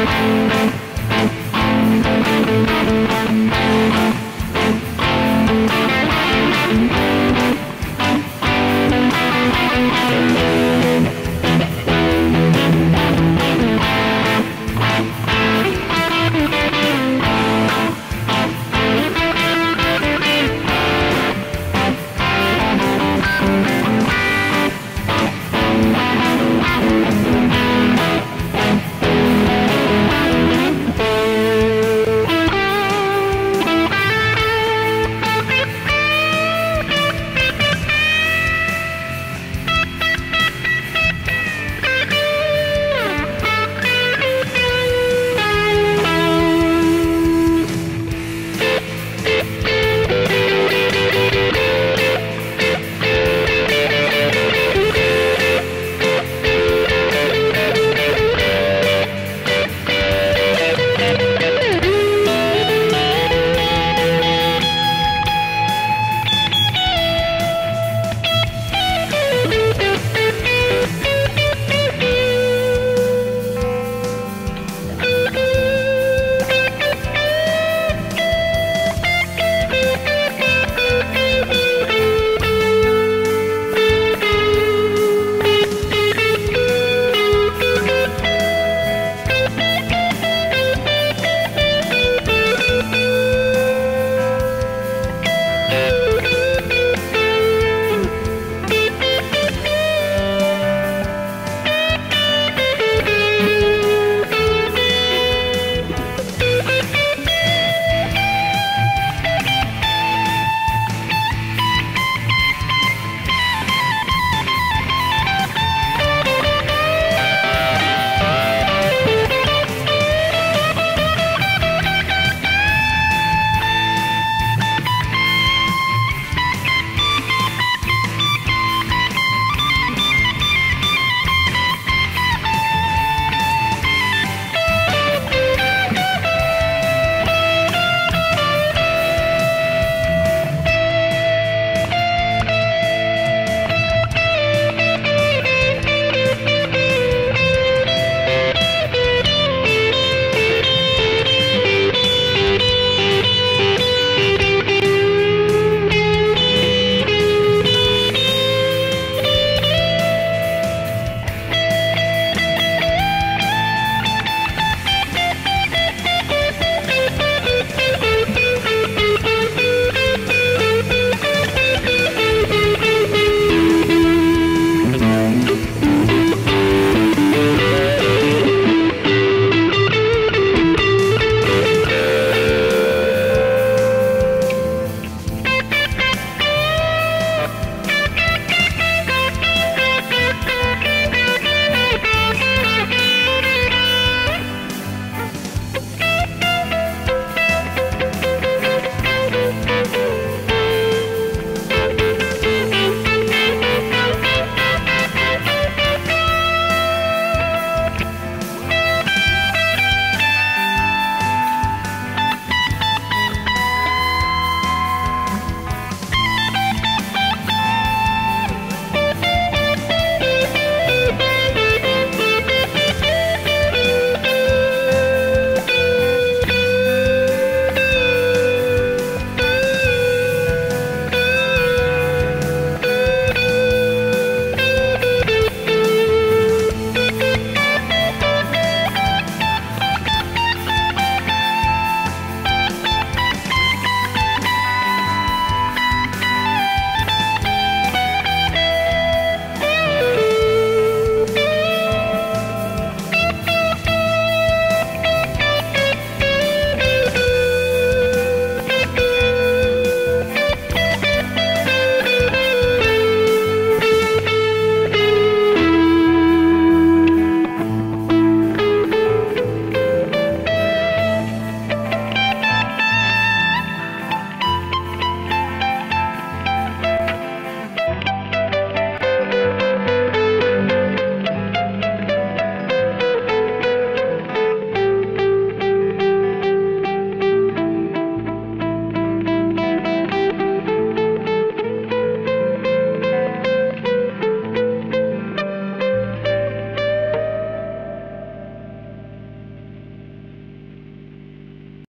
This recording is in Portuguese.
Música